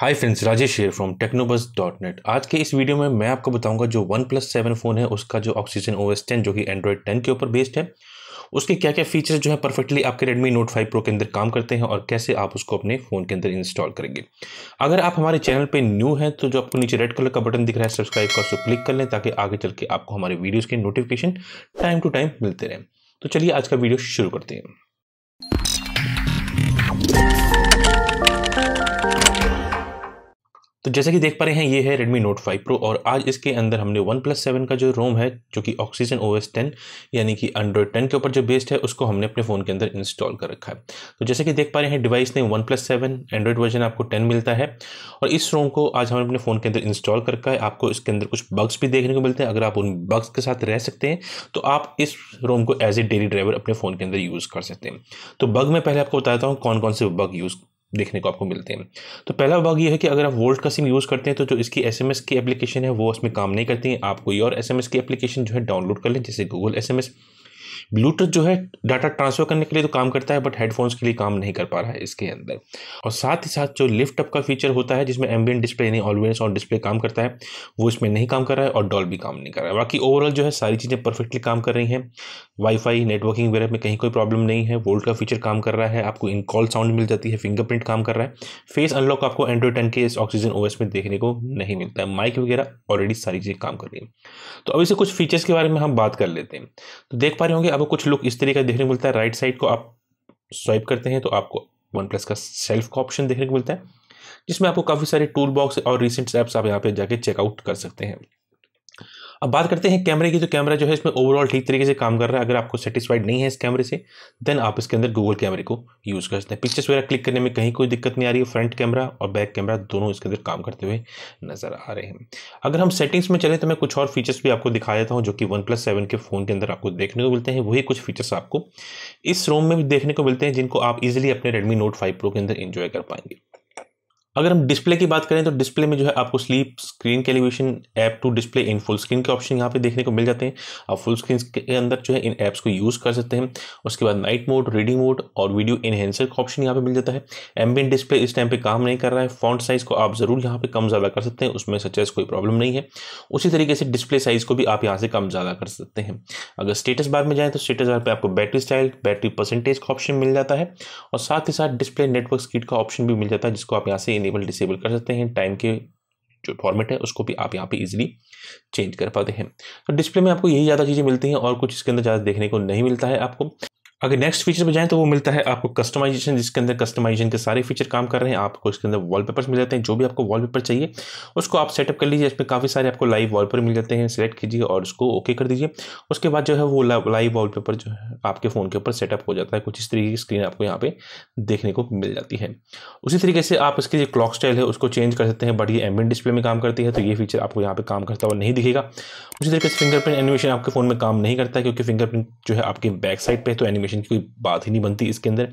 हाय friends Rajesh शेयर from Technobus dot net आज के इस वीडियो में मैं आपको बताऊँगा जो वन प्लस सेवन फ़ोन है, उसका जो ऑक्सीजन ओ एस टेन जो कि एंड्रॉयड टेन के ऊपर बेस्ड है, उसके क्या क्या फीचर्स जो है परफेक्टली आपके रेडमी नोट फाइव प्रो के अंदर काम करते हैं और कैसे आप उसको अपने फ़ोन के अंदर इंस्टॉल करेंगे। अगर आप हमारे चैनल पे न्यू हैं तो जो आपको नीचे रेड कलर का बटन दिख रहा है सब्सक्राइब का, उसको क्लिक कर लें, ताकि आगे चल के आपको हमारे वीडियोज़ के नोटिफिकेशन टाइम टू टाइम मिलते रहें। तो चलिए आज का वीडियो शुरू करते हैं। तो जैसे कि देख पा रहे हैं, ये है Redmi Note 5 Pro और आज इसके अंदर हमने वन प्लस सेवन का जो रोम है, जो कि ऑक्सीजन ओ एस टेन यानी कि एंड्रॉयड टेन के ऊपर जो बेस्ड है, उसको हमने अपने फ़ोन के अंदर इंस्टॉल कर रखा है। तो जैसे कि देख पा रहे हैं डिवाइस ने OnePlus seven Android version आपको टेन मिलता है और इस रोम को आज हमने अपने फ़ोन के अंदर इंस्टॉल कर रखा है। आपको इसके अंदर कुछ बग्स भी देखने को मिलते हैं। अगर आप उन बग्स के साथ रह सकते हैं तो आप इस रोम को एज ए डेली ड्राइवर अपने फ़ोन के अंदर यूज़ कर सकते हैं। तो बग मैं पहले आपको बताता हूँ कौन कौन से बग यूज़ देखने को आपको मिलते हैं। तो पहला भाग ये है कि अगर आप वोल्ट का सिम यूज़ करते हैं तो जो इसकी एस एम एस की एप्लीकेशन है, वो उसमें काम नहीं करती है। आप कोई और एस एम एस की एप्लीकेशन जो है डाउनलोड कर लें, जैसे गूगल एसएमएस ब्लूटूथ जो है डाटा ट्रांसफ़र करने के लिए तो काम करता है, बट हेडफोन्स के लिए काम नहीं कर पा रहा है इसके अंदर। और साथ ही साथ जो लिफ्ट अप का फीचर होता है, जिसमें एम्बियन डिस्प्ले यानी ऑलवेज ऑन डिस्प्ले काम करता है, वो इसमें नहीं काम कर रहा है और डॉल भी काम नहीं कर रहा है। बाकी ओवरऑल जो है सारी चीज़ें परफेक्टली काम कर रही हैं। वाईफाई नेटवर्किंग वगैरह में कहीं कोई प्रॉब्लम नहीं है। वोल्ट का फीचर काम कर रहा है, आपको इन कॉल साउंड मिल जाती है फिंगरप्रिंट काम कर रहा है। फेस अनलॉक आपको एंड्रॉइड टेन के इस ऑक्सीजन ओएस में देखने को नहीं मिलता है। माइक वगैरह ऑलरेडी सारी चीज़ें काम कर रही है। तो अभी से कुछ फीचर्स के बारे में हम बात कर लेते हैं। तो देख पा रहे होंगे आपको कुछ लुक इस तरीके का देखने को मिलता है। राइट साइड को आप स्वाइप करते हैं तो आपको वन प्लस का सेल्फ का ऑप्शन देखने को मिलता है, जिसमें आपको काफ़ी सारे टूल बॉक्स और रिसेंट ऐप्स आप यहाँ पे जाके चेकआउट कर सकते हैं। अब बात करते हैं कैमरे की तो कैमरा जो है इसमें ओवरऑल ठीक तरीके से काम कर रहा है। अगर आपको सेटिस्फाइड नहीं है इस कैमरे से देन आप इसके अंदर गूगल कैमरे को यूज़ कर सकते हैं। पिक्चर्स वगैरह क्लिक करने में कहीं कोई दिक्कत नहीं आ रही है। फ्रंट कैमरा और बैक कैमरा दोनों इसके अंदर काम करते हुए नज़र आ रहे हैं। अगर हम सेटिंग्स में चले तो मैं कुछ और फीचर्स भी आपको दिखा देता हूँ, जो कि वन प्लस सेवन के फ़ोन के अंदर आपको देखने को मिलते हैं। वही कुछ फीचर्स आपको इस रोम में भी देखने को मिलते हैं, जिनको आप इजिली अपने रेडमी नोट फाइव प्रो के अंदर इन्जॉय कर पाएँगे। अगर हम डिस्प्ले की बात करें तो डिस्प्ले में जो है आपको sleep screen calibration app to display in full screen के ऑप्शन यहाँ पे देखने को मिल जाते हैं। आप फुल स्क्रीन के अंदर जो है इन ऐप्स को यूज़ कर सकते हैं। उसके बाद नाइट मोड रीडिंग मोड और वीडियो इनहेंसर का ऑप्शन यहाँ पे मिल जाता है। एम्बियन डिस्प्ले इस टाइम पे काम नहीं कर रहा है। फॉन्ट साइज़ को आप ज़रूर यहाँ पर कम ज़्यादा कर सकते हैं। उसमें सचेस कोई प्रॉब्लम नहीं है। उसी तरीके से डिस्प्ले साइज़ को भी आप यहाँ से कम ज़्यादा कर सकते हैं। अगर स्टेटस बार में जाए तो स्टेटस बार पर आपको बैटरी स्टाइल बैटरी परसेंटेज का ऑप्शन मिल जाता है। और साथ ही साथ डिस्प्ले नेटवर्क स्पीड का ऑप्शन भी मिल जाता है, जिसको आप यहाँ से इनेबल डिसेबल कर सकते हैं। टाइम के जो फॉर्मेट है, उसको भी आप यहाँ पे इजीली चेंज कर पाते हैं। तो डिस्प्ले में आपको यही ज़्यादा चीज़ें मिलती हैं और कुछ इसके अंदर ज़्यादा देखने को नहीं मिलता है आपको। अगर नेक्स्ट फीचर पर जाएँ तो वो मिलता है आपको कस्टमाइजेशन जिसके अंदर कस्टमाइजेशन के सारे फीचर काम कर रहे हैं, आपको इसके अंदर वॉलपेपर्स मिल जाते हैं, जो भी आपको वॉलपेपर चाहिए, उसको आप सेटअप कर लीजिए, इसमें काफ़ी सारे आपको लाइव वॉलपेपर मिल जाते हैं सेलेक्ट कीजिए और उसको ओके कर दीजिए। उसके बाद जो है वो लाइव वॉलपेपर जो है आपके फ़ोन के ऊपर सेटअप हो जाता है, कुछ इस तरीके की स्क्रीन आपको यहाँ पे देखने को मिल जाती है। उसी तरीके से आप इसके जो क्लॉक स्टाइल है, उसको चेंज कर सकते हैं, बट ये एम्बियन डिस्प्ले में काम करती है तो ये फीचर आपको यहाँ पे काम करता हुआ नहीं दिखेगा। उसी तरीके से फिंगरप्रिंट एनिमेशन आपके फ़ोन में काम नहीं करता क्योंकि फिंगरप्रिंट जो है आपके बैक साइड पर तो एनिमेशन की कोई बात ही नहीं बनती इसके अंदर।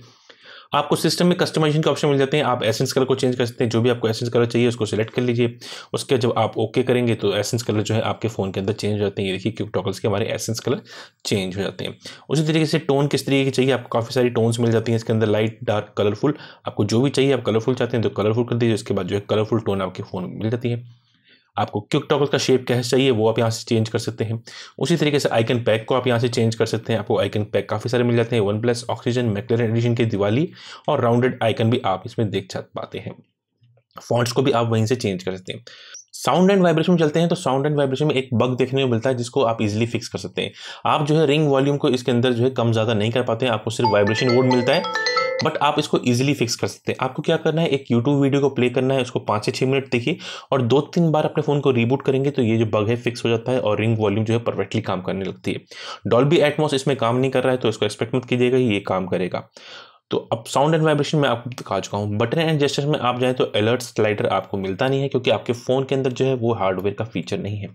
आपको सिस्टम में कस्टमाइजेशन के ऑप्शन मिल जाते हैं, आप एसेंस कलर को चेंज कर सकते हैं, जो भी आपको एसेंस कलर चाहिए, उसको सिलेक्ट कर लीजिए। उसके जब आप ओके करेंगे तो एसेंस कलर जो है आपके फ़ोन के अंदर चेंज हो जाते हैं। ये देखिए क्यूक टॉकल्स के हमारे एसेंस कलर चेंज हो जाते हैं। उसी तरीके से टोन किस तरीके की चाहिए, आपको काफ़ी सारी टोन्स मिल जाती हैं इसके अंदर लाइट डार्क कलरफुल आपको जो भी चाहिए, आप कलरफुल चाहते हैं तो कलरफुल कर दीजिए। उसके बाद जो है कलरफुल टोन आपके फ़ोन मिल जाती है। आपको क्विक टॉगल का शेप कैसे चाहिए, वो आप यहाँ से चेंज कर सकते हैं। उसी तरीके से आइकन पैक को आप यहाँ से चेंज कर सकते हैं। आपको आइकन पैक काफ़ी सारे मिल जाते हैं। OnePlus Oxygen McLaren edition की दिवाली और राउंडेड आइकन भी आप इसमें देख पाते हैं। फॉन्ट्स को भी आप वहीं से चेंज कर सकते हैं। साउंड एंड वाइब्रेशन चलते हैं तो साउंड एंड वाइब्रेशन में एक बग देखने को मिलता है जिसको आप इजीली फिक्स कर सकते हैं। आप जो है रिंग वॉल्यूम को इसके अंदर जो है कम ज़्यादा नहीं कर पाते हैं। आपको सिर्फ़ वाइब्रेशन वोड मिलता है। बट आप इसको इजीली फिक्स कर सकते हैं। आपको क्या करना है? एक यूट्यूब वीडियो को प्ले करना है, उसको पाँच से छः मिनट देखिए और दो तीन बार अपने फ़ोन को रीबूट करेंगे तो ये जो बग है फिक्स हो जाता है और रिंग वॉल्यूम जो है परफेक्टली काम करने लगती है। डॉल्बी एटमोस इसमें काम नहीं कर रहा है तो इसको एक्सपेक्ट मत कीजिएगा, ये काम करेगा। तो अब साउंड एंड वाइब्रेशन में आपको दिखा चुका हूँ। बटन एंड जेस्टर्स में आप जाएँ तो अलर्ट स्लाइडर आपको मिलता नहीं है, क्योंकि आपके फ़ोन के अंदर जो है वो हार्डवेयर का फीचर नहीं है।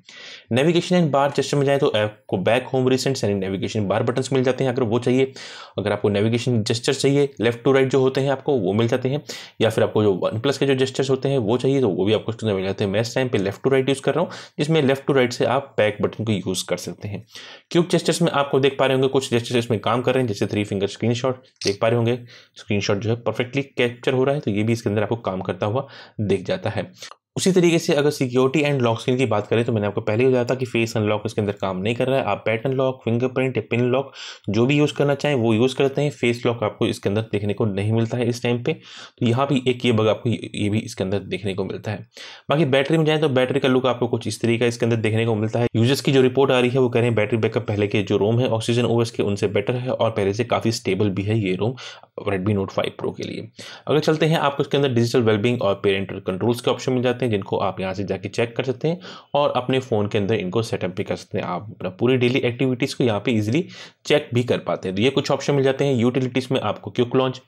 नेविगेशन एंड बार जेस्टर में जाए तो आपको बैक होम रिसेंट यानी नेविगेशन बार बटन मिल जाते हैं, अगर वो चाहिए। अगर आपको नेविगेशन जेस्टर चाहिए लेफ़्ट टू राइट जो होते हैं आपको वो मिल जाते हैं। या फिर आपको जो वन प्लस के जो जेस्टर्स होते हैं वो चाहिए तो वो भी आपको मिल जाते हैं। मैं इस टाइम पर लेफ़्ट टू राइट यूज़ कर रहा हूँ, जिसमें लेफ़्ट टू राइट से आप बैक बटन को यूज़ कर सकते हैं। क्यूब जेस्टर्स में आपको देख पा रहे होंगे, कुछ जेस्टर्स इसमें काम कर रहे हैं, जैसे थ्री फिंगर स्क्रीन देख पा रहे होंगे। स्क्रीनशॉट जो है परफेक्टली कैप्चर हो रहा है तो ये भी इसके अंदर आपको काम करता हुआ दिख जाता है। उसी तरीके से अगर सिक्योरिटी एंड लॉक स्क्रीन की बात करें तो मैंने आपको पहले ही बताया था कि फेस अनलॉक इसके अंदर काम नहीं कर रहा है। आप पैटर्न लॉक फिंगरप्रिंट या पिन लॉक जो भी यूज़ करना चाहें, वो यूज़ करते हैं। फेस लॉक आपको इसके अंदर देखने को नहीं मिलता है इस टाइम पे। तो यहाँ भी एक ये बग आपको ये भी इसके अंदर देखने को मिलता है। बाकी बैटरी में जाए तो बैटरी का लुक आपको कुछ इस तरीके का इसके अंदर देखने को मिलता है। यूज़र्स की जो रिपोर्ट आ रही है, वो कह रहे हैं बैटरी बैकअप पहले के जो रोम है ऑक्सीजन ओएस के उनसे बेटर है और पहले से काफ़ी स्टेबल भी है ये ROM Redmi Note five Pro के लिए। अगर चलते हैं, आपको इसके अंदर डिजिटल वेलबिंग और पेरेंटल कंट्रोल्स के ऑप्शन मिल जाते हैं, जिनको आप यहाँ से जाके चेक कर सकते हैं और अपने फ़ोन के अंदर इनको सेटअप भी कर सकते हैं। आप अपना पूरी डेली एक्टिविटीज़ को यहाँ पे इजीली चेक भी कर पाते हैं। तो ये कुछ ऑप्शन मिल जाते हैं। यूटिलिटीज़ में आपको quick launch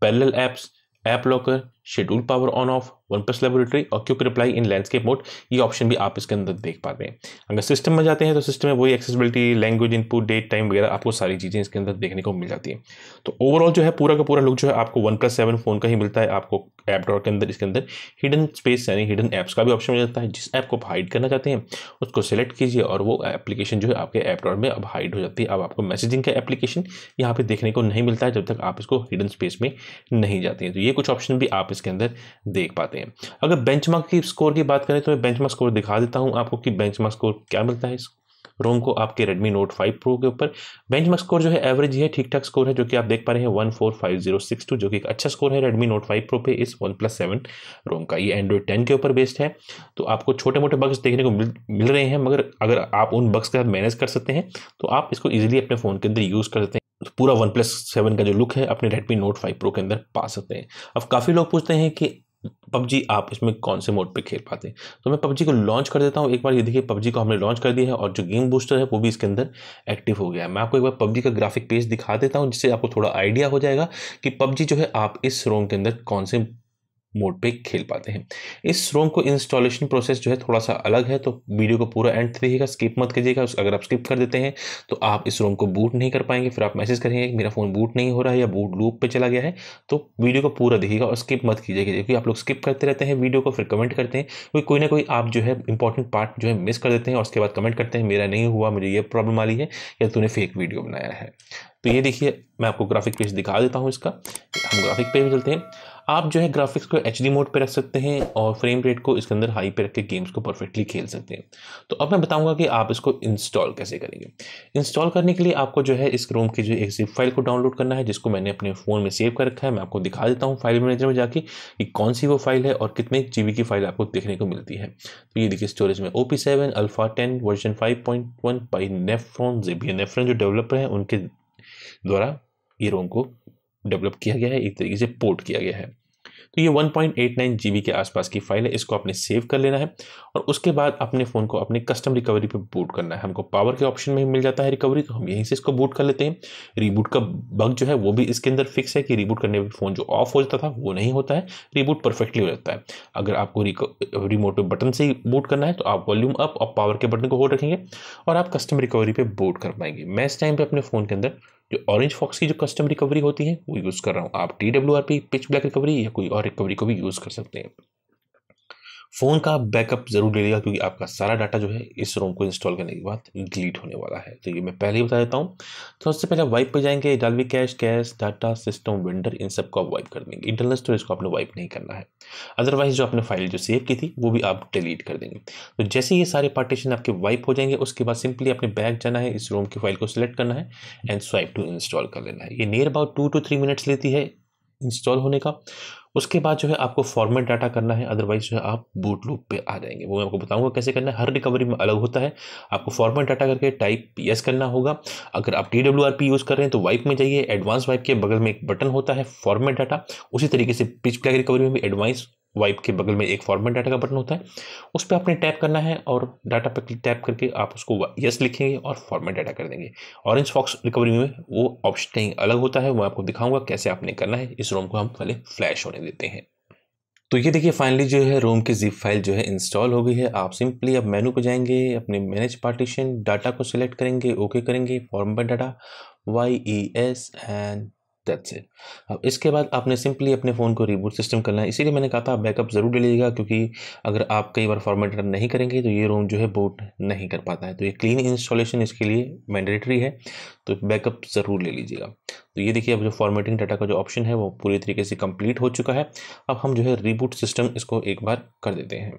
parallel apps app locker schedule power on off OnePlus laboratory और quick reply in landscape mode ये ऑप्शन भी आप इसके अंदर देख पाते हैं। अगर सिस्टम में जाते हैं तो सिस्टम में वही accessibility language input date time वगैरह आपको सारी चीज़ें इसके अंदर देखने को मिल जाती है। तो ओवरऑल जो है, पूरा का पूरा लुक जो है आपको वन प्लस सेवन फ़ोन का ही मिलता है, आपको ऐप ड्रॉर के अंदर, इसके अंदर हिडन स्पेस यानी हिडन ऐप्स का भी ऑप्शन मिल जाता है, जिस ऐप को आप हाइड करना चाहते हैं, उसको सिलेक्ट कीजिए और वो एप्लीकेशन जो है आपके ऐप ड्रॉर में अब हाइड हो जाती है। अब आपको मैसेजिंग का एप्लीकेशन यहाँ पे देखने को नहीं मिलता है, जब तक आप इसको हिडन स्पेस में नहीं जाते हैं। तो ये कुछ ऑप्शन भी आप इसके अंदर देख पाते हैं। अगर बेंचमार्क की स्कोर की बात करें तो मैं बेंचमार्क स्कोर दिखा देता हूँ आपको कि बेंचमार्क स्कोर क्या मिलता है रोम को आपके Redmi Note 5 Pro के ऊपर। बेंचमार्क स्कोर जो है एवरेज है ठीक ठाक स्कोर है, जो कि आप देख पा रहे हैं one four five zero six two जो कि एक अच्छा स्कोर है Redmi Note 5 Pro पे इस वन प्लस सेवन रोम का। ये एंड्रॉइड टेन के ऊपर बेस्ड है। तो आपको छोटे मोटे बग्स देखने को मिल मिल रहे हैं, मगर अगर आप उन बग्स के साथ मैनेज कर सकते हैं तो आप इसको ईजिली अपने फ़ोन के अंदर यूज़ कर सकते हैं। तो पूरा वन प्लस सेवन का जो लुक है, अपने रेडमी नोट फाइव प्रो के अंदर पा सकते हैं। अब काफ़ी लोग पूछते हैं कि पबजी आप इसमें कौन से मोड पे खेल पाते हैं? तो मैं पबजी को लॉन्च कर देता हूँ। एक बार ये देखिए, पबजी को हमने लॉन्च कर दिया है और जो गेम बूस्टर है, वो भी इसके अंदर एक्टिव हो गया है। मैं आपको एक बार पबजी का ग्राफिक पेज दिखा देता हूँ, जिससे आपको थोड़ा आइडिया हो जाएगा कि पबजी जो है, आप इस रोम के अंदर कौन से मोड पे खेल पाते हैं। इस रोम को इंस्टॉलेशन प्रोसेस जो है थोड़ा सा अलग है तो वीडियो को पूरा एंड देखिएगा स्किप मत कीजिएगा। अगर आप स्किप कर देते हैं तो आप इस रोम को बूट नहीं कर पाएँगे। फिर आप मैसेज करेंगे मेरा फ़ोन बूट नहीं हो रहा है या बूट लूप पे चला गया है तो वीडियो को पूरा देखिएगा और स्किप मत कीजिएगा। क्योंकि आप लोग स्किप करते रहते हैं वीडियो को, फिर कमेंट करते हैं। क्योंकि कोई ना कोई आप जो है इंपॉर्टेंट पार्ट जो है मिस कर देते हैं और उसके बाद कमेंट करते हैं, मेरा नहीं हुआ, मुझे ये प्रॉब्लम आ रही है या तूने फेक वीडियो बनाया है। तो ये देखिए, मैं आपको ग्राफिक पेज दिखा देता हूँ इसका। हम ग्राफिक पेज चलते हैं। आप जो है ग्राफिक्स को एचडी मोड पर रख सकते हैं और फ्रेम रेट को इसके अंदर हाई पे रख के गेम्स को परफेक्टली खेल सकते हैं। तो अब मैं बताऊँगा कि आप इसको इंस्टॉल कैसे करेंगे। इंस्टॉल करने के लिए आपको जो है इस क्रोम की जो एक जिप फ़ाइल को डाउनलोड करना है, जिसको मैंने अपने फ़ोन में सेव कर रखा है। मैं आपको दिखा देता हूँ फ़ाइल मैनेजर में जाके कि कौन सी वो फ़ाइल है और कितने जीबी की फ़ाइल आपको देखने को मिलती है। तो ये देखिए स्टोरेज में O P seven alpha ten version five point one by nephron जेबिया नेफ्रॉन जो डेवलपर हैं, उनके द्वारा ये रोम को डेवलप किया गया है, एक तरीके से पोर्ट किया गया है। तो ये 1.89 जीबी के आसपास की फ़ाइल है, इसको आपने सेव कर लेना है और उसके बाद अपने फ़ोन को अपने कस्टम रिकवरी पे बूट करना है। हमको पावर के ऑप्शन में मिल जाता है रिकवरी तो हम यहीं से इसको बूट कर लेते हैं। रीबूट का बग जो है, वो भी इसके अंदर फिक्स है कि रीबूट करने पर फ़ोन जो ऑफ़ हो जाता था, वो नहीं होता है। रीबूट परफेक्टली हो जाता है। अगर आपको रिमोट बटन से ही बूट करना है तो आप वॉल्यूम अप और पावर के बटन को होल्ड रखेंगे और आप कस्टम रिकवरी पर बूट कर पाएँगे। मैं इस टाइम पर अपने फ़ोन के अंदर जो ऑरेंज फॉक्स की जो कस्टम रिकवरी होती है, वो यूज़ कर रहा हूँ। आप T W R P pitch black recovery या कोई और रिकवरी को भी यूज़ कर सकते हैं। फ़ोन का बैकअप ज़रूर ले लेगा क्योंकि आपका सारा डाटा जो है इस रोम को इंस्टॉल करने के बाद डिलीट होने वाला है। तो ये मैं पहले ही बता देता हूँ। तो सबसे पहले वाइप पर जाएँगे, Dalvik cache cache, data, system, vendor, इन सबको आप वाइप कर देंगे। इंटरनल स्टोरेज को आपने वाइप नहीं करना है। अदरवाइज़ जो आपने फ़ाइल जो सेव की थी, वो भी आप डिलीट कर देंगे। तो जैसे ये सारे पार्टीशन आपके वाइप हो जाएँगे, उसके बाद सिंपली अपने बैग जाना है, इस रोम की फ़ाइल को सिलेक्ट करना है, एंड स्वाइप टू इंस्टॉल कर लेना है। ये near about two two three minutes लेती है। इंस्टॉल होने का। उसके बाद जो है आपको फॉर्मेट डाटा करना है, अदरवाइज़ जो है आप बूट लूप पे आ जाएँगे। वो मैं आपको बताऊँगा कैसे करना है। हर रिकवरी में अलग होता है। आपको फॉर्मेट डाटा करके टाइप यस करना होगा। अगर आप T W R P use कर रहे हैं तो वाइप में जाइए। एडवांस वाइप के बगल में एक बटन होता है फॉर्मेट डाटा। उसी तरीके से पिच प्लैग रिकवरी में भी एडवांस वाइप के बगल में एक फॉर्मेट डाटा का बटन होता है, उस पर आपने टैप करना है और डाटा पर टैप करके आप उसको यस लिखेंगे और फॉर्मेट डाटा कर देंगे। ऑरेंज फॉक्स रिकवरी में वो ऑप्शन कहीं अलग होता है, वो आपको दिखाऊँगा कैसे आपने करना है। इस रोम को हम पहले फ्लैश होने देते हैं। तो ये देखिए फाइनली जो है रोम की जिप फ़ाइल जो है इंस्टॉल हो गई है। आप सिंपली अब मेनू पे जाएँगे, अपने मैनेज पार्टीशन डाटा को सिलेक्ट करेंगे ओके करेंगे format data Y E S and that's it अब इसके बाद आपने सिंपली अपने फ़ोन को रिबूट सिस्टम करना है। इसीलिए मैंने कहा था बैकअप ज़रूर ले लीजिएगा, क्योंकि अगर आप कई बार फॉर्मेट रन नहीं करेंगे तो ये रोम जो है बूट नहीं कर पाता है। तो ये क्लीन इंस्टॉलेशन इसके लिए मैंडेटरी है तो बैकअप ज़रूर ले लीजिएगा। तो ये देखिए, अब जो फॉर्मेटिंग डाटा का जो ऑप्शन है, वो पूरी तरीके से कंप्लीट हो चुका है। अब हम जो है रिबूट सिस्टम इसको एक बार कर देते हैं।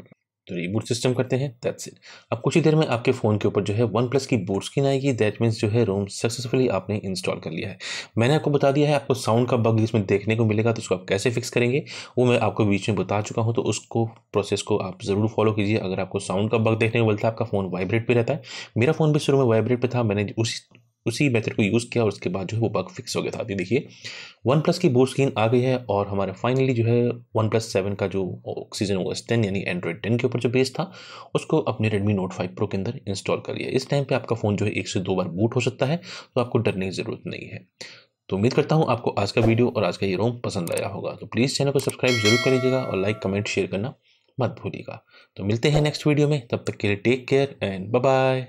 तो रिबूट सिस्टम करते हैं दैट्स इट अब कुछ ही देर में आपके फ़ोन के ऊपर जो है वन प्लस की बोर्ड स्क्रीन आएगी दैट मीन्स जो है रोम सक्सेसफुली आपने इंस्टॉल कर लिया है। मैंने आपको बता दिया है, आपको साउंड का बग इसमें देखने को मिलेगा तो उसको आप कैसे फिक्स करेंगे, वो मैं आपको बीच में बता चुका हूँ तो उसको प्रोसेस को आप ज़रूर फॉलो कीजिए। अगर आपको साउंड का बग देखने को मिलता है, आपका फ़ोन वाइब्रेट पे रहता है। मेरा फ़ोन भी शुरू में वाइब्रेट पर था, मैंने उसी उसी मेथड को यूज़ किया और उसके बाद जो है वो बग फिक्स हो गया था। अभी देखिए वन प्लस की बोर्ड स्क्रीन आ गई है और हमारे फाइनली जो है वन प्लस सेवन का जो ऑक्सीजन ओ एस टेन यानी एंड्रॉयड टेन के ऊपर जो बेस था, उसको अपने रेडमी नोट फाइव प्रो के अंदर इंस्टॉल कर लिया। इस टाइम पर आपका फ़ोन जो है एक से दो बार बूट हो सकता है तो आपको डरने की ज़रूरत नहीं है। तो उम्मीद करता हूँ आपको आज का वीडियो और आज का ये रोम पसंद आया होगा। तो प्लीज़ चैनल को सब्सक्राइब ज़रूर कर लीजिएगा और लाइक कमेंट शेयर करना मत भूलिएगा। तो मिलते हैं नेक्स्ट वीडियो में, तब तक के लिए टेक केयर एंड बाय